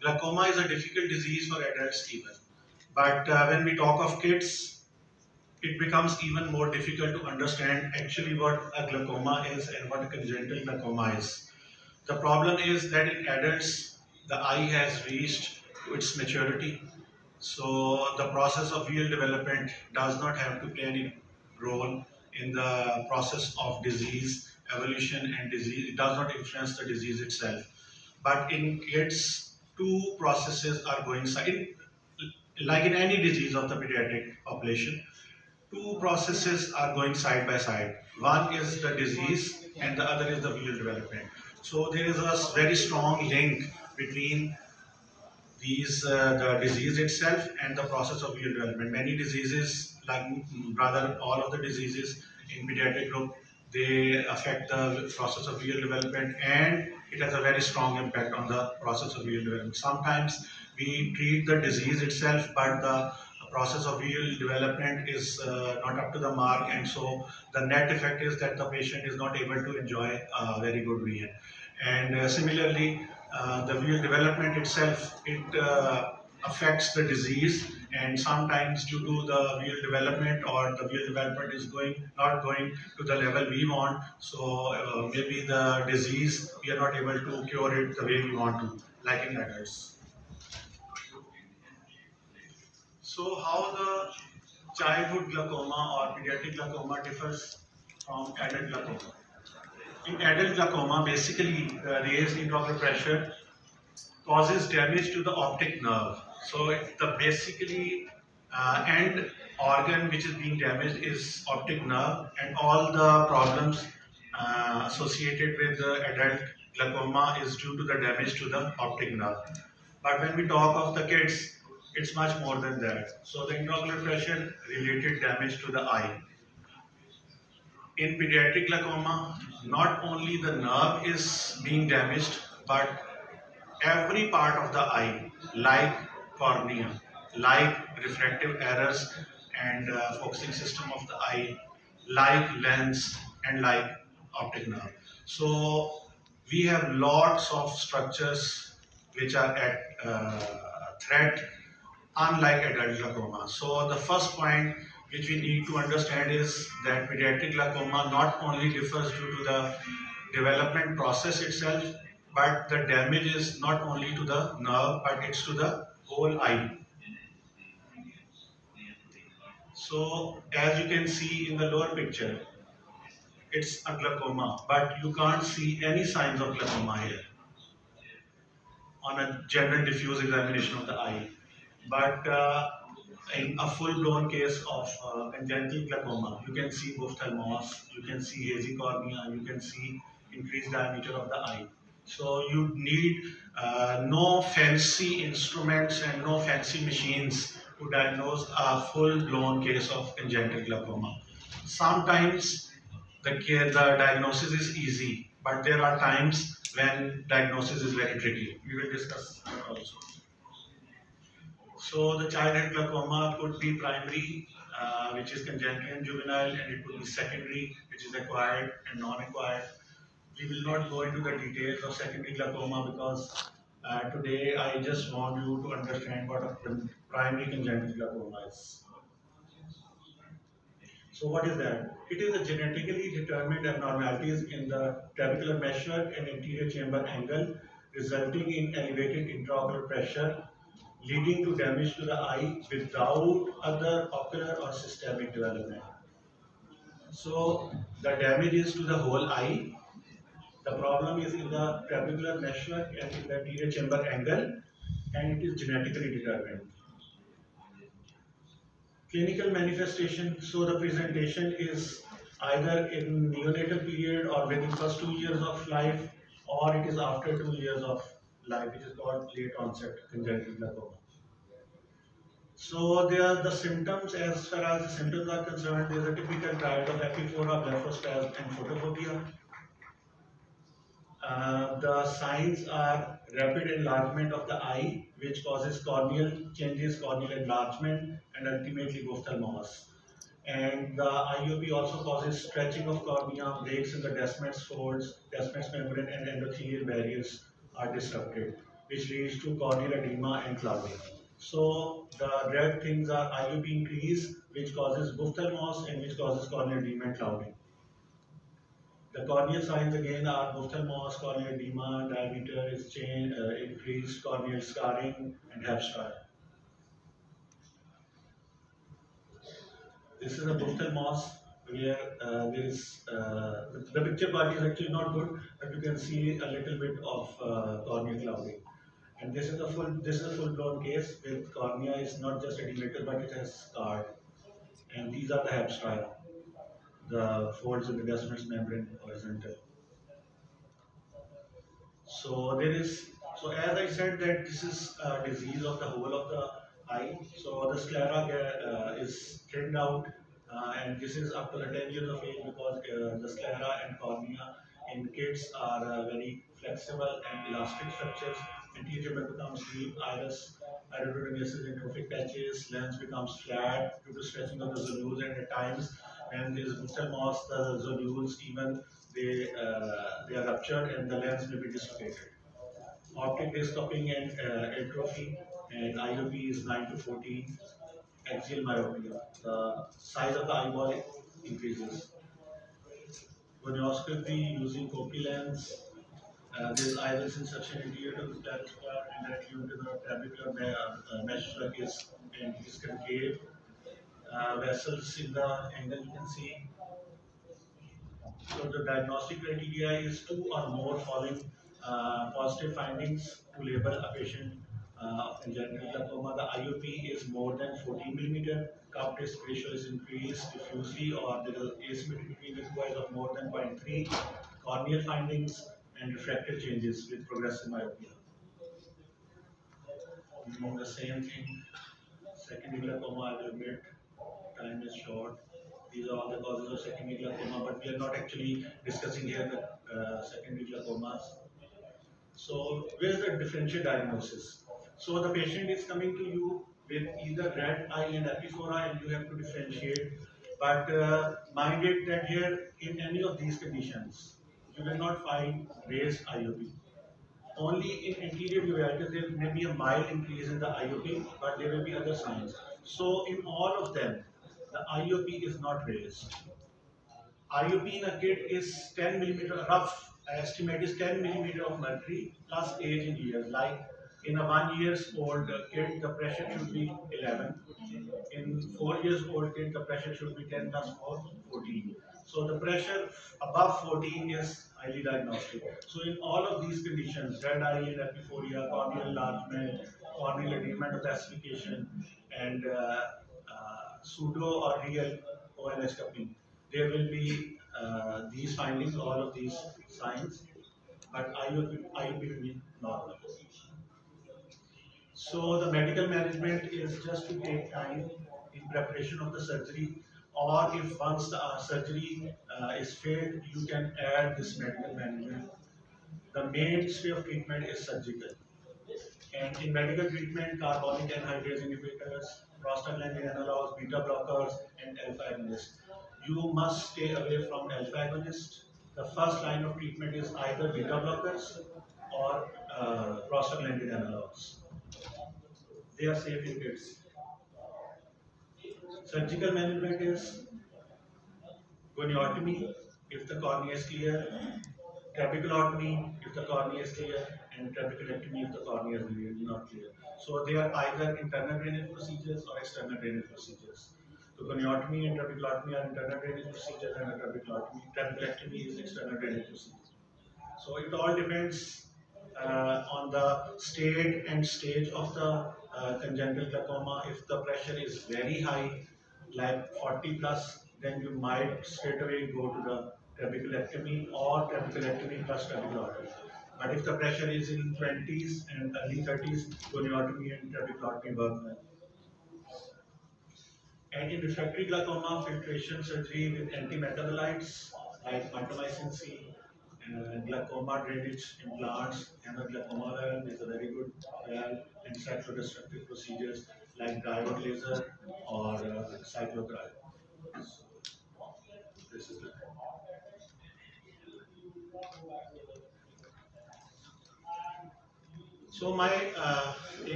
glaucoma is a difficult disease for adults even. But uh, when we talk of kids, it becomes even more difficult to understand actually what a glaucoma is and what a congenital glaucoma is. The problem is that in adults, the eye has reached its maturity. So the process of real development does not have to play any role in the process of disease, evolution and disease. It does not influence the disease itself. But in kids, two processes are going side, like in any disease of the pediatric population, two processes are going side by side. One is the disease and the other is the visual development. So there is a very strong link between these uh, the disease itself and the process of visual development. Many diseases, like rather all of the diseases in pediatric group, they affect the process of visual development and it has a very strong impact on the process of visual development. Sometimes we treat the disease itself, but the process of visual development is uh, not up to the mark and so the net effect is that the patient is not able to enjoy a very good vision. And uh, similarly, uh, the visual development itself, it uh, affects the disease and sometimes due to the visual development or the visual development is going not going to the level we want so uh, maybe the disease we are not able to cure it the way we want to like in adults. So how the childhood glaucoma or pediatric glaucoma differs from adult glaucoma? In adult glaucoma basically the raised intraocular pressure causes damage to the optic nerve so the basically uh, end organ which is being damaged is optic nerve and all the problems uh, associated with the adult glaucoma is due to the damage to the optic nerve. But when we talk of the kids, it's much more than that. So the intraocular pressure related damage to the eye. In pediatric glaucoma, not only the nerve is being damaged, but every part of the eye, like cornea, like refractive errors and uh, focusing system of the eye, like lens and like optic nerve. So we have lots of structures which are at uh, threat unlike adult glaucoma. So the first point which we need to understand is that pediatric glaucoma not only differs due to the development process itself, but the damage is not only to the nerve, but it's to the whole eye. So as you can see in the lower picture, it's a glaucoma, but you can't see any signs of glaucoma here on a general diffuse examination of the eye. But uh, in a full-blown case of uh, congenital glaucoma, you can see buphthalmos, you can see hazy cornea, you can see increased diameter of the eye. So you need uh, no fancy instruments and no fancy machines to diagnose a full-blown case of congenital glaucoma. Sometimes the care, the diagnosis is easy, but there are times when diagnosis is very tricky. We will discuss that also. So the childhood glaucoma could be primary, uh, which is congenital and juvenile, and it could be secondary, which is acquired and non-acquired. We will not go into the details of secondary glaucoma because uh, today I just want you to understand what a primary congenital glaucoma is. So what is that? It is a genetically determined abnormalities in the trabecular meshwork and anterior chamber angle resulting in elevated intraocular pressure leading to damage to the eye without other ocular or systemic development. So the damage is to the whole eye. The problem is in the trabecular meshwork and in the anterior chamber angle and it is genetically determined. Clinical manifestation, so the presentation is either in neonatal period or within first two years of life or it is after two years of life, which is called late onset congenital glaucoma. So there are the symptoms as far as the symptoms are concerned, there is a typical triad of epiphora, blepharospasm and photophobia. Uh, the signs are rapid enlargement of the eye, which causes corneal changes, corneal enlargement, and ultimately buphthalmos. And the IOP also causes stretching of cornea, breaks in the Descemet's folds, Descemet's membrane, and endothelial barriers are disrupted. which leads to corneal edema and clouding. So the red things are IOP increase, which causes buphthalmos and which causes corneal edema and clouding. The corneal signs again are buphthalmos, corneal edema, diameter is changed, uh, increased corneal scarring, and Haab's striae. This is a buphthalmos where uh, there is uh, the picture quality is actually not good, but you can see a little bit of uh, corneal clouding. And this is a full this is a full blown case with cornea is not just edimental but it has scarred. And these are the Haab's striae, the folds in the Descemet's membrane horizontal. So there is so as I said that this is a disease of the whole of the eye. So the sclera uh, is thinned out uh, and this is up to the 10 years of age because uh, the sclera and cornea in kids are uh, very flexible and elastic structures. Anterior becomes deep, iris, iridodermosis in trophic patches, lens becomes flat due to stretching of the zonules and at times when there is buphthalmos, the zonules even they, uh, they are ruptured and the lens may be dislocated. Optic disc cupping and uh, atrophy and IOP is 9 to 14 axial myopia. The size of the eyeball increases. Gonioscopy using Koeppe lens. Uh, there is iris insertion anterior to the trabecular and directly into the trabecular uh, mesh is and is concave. Uh, vessels in the angle you can see. So the diagnostic criteria is two or more following uh, positive findings to label a patient uh, congenital glaucoma, the IOP is more than 14 millimeter, cup disc ratio is increased diffusely or there is asymmetry between the two eyes of more than 0.3, corneal findings and refractive changes with progressive myopia. Doing the same thing, secondary glaucoma I will admit, time is short. These are all the causes of secondary glaucoma, but we are not actually discussing here the uh, secondary glaucomas. So, where is the differential diagnosis? So the patient is coming to you with either red eye and epiphora and you have to differentiate. But uh, mind it that here in any of these conditions, you will not find raised IOP. Only in anterior uveitis there may be a mild increase in the IOP, but there will be other signs. So in all of them, the IOP is not raised. IOP in a kid is 10 millimeter rough estimate is 10 millimeter of mercury plus age in years like in a one years old kid, the pressure should be 11. In four years old kid, the pressure should be 10 plus 4, 14. So the pressure above 14 is highly diagnostic. So in all of these conditions, red eye and epiphora, corneal enlargement, corneal edema opacification, and uh, pseudo or real ONS cupping, there will be uh, these findings, all of these signs, but IOP will be normal. So the medical management is just to take time in preparation of the surgery or if once the uh, surgery uh, is failed, you can add this medical management. The main mainstay of treatment is surgical. And in medical treatment, carbonic anhydrase inhibitors, prostaglandin analogs, beta blockers, and alpha agonists. You must stay away from alpha agonists. The first line of treatment is either beta blockers or uh, prostaglandin analogs they are safe in kids. Surgical management is goniotomy if the cornea is clear, trabeculotomy if the cornea is clear, and trabeculectomy if the cornea is not clear. So they are either internal drainage procedures or external drainage procedures. So goniotomy and trabeculotomy are internal drainage procedures and trabeculotomy, trabeculectomy is external drainage procedure. So it all depends uh, on the state and stage of the uh, congenital glaucoma, if the pressure is very high, like 40 plus, then you might straight away go to the trabeculectomy or trabeculectomy plus trabeculotomy. But if the pressure is in 20s and early 30s, goniotomy and trabeculotomy work well. And in refractory glaucoma, filtration surgery with antimetabolites like mitomycin C, uh, glaucoma drainage implants, and glaucoma valve is a very good valve and cyclodestructive procedures like diode laser or uh, cyclocryo. This is the So my uh,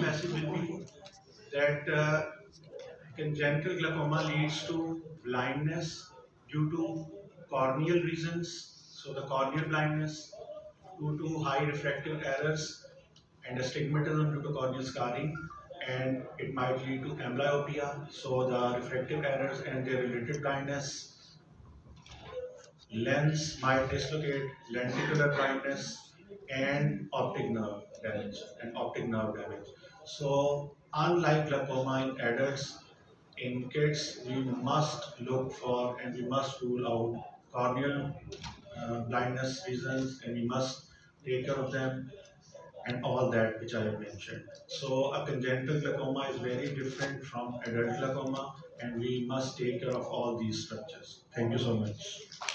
message will be that uh, congenital glaucoma leads to blindness due to corneal reasons. So the corneal blindness due to high refractive errors and astigmatism due to corneal scarring and it might lead to amblyopia. So the refractive errors and their related blindness. Lens might dislocate, lenticular blindness and optic nerve damage and optic nerve damage. So unlike glaucoma in adults, in kids we must look for and we must rule out corneal uh, blindness reasons and we must take care of them and all that which I have mentioned. So a congenital glaucoma is very different from adult glaucoma and we must take care of all these structures. Thank you so much.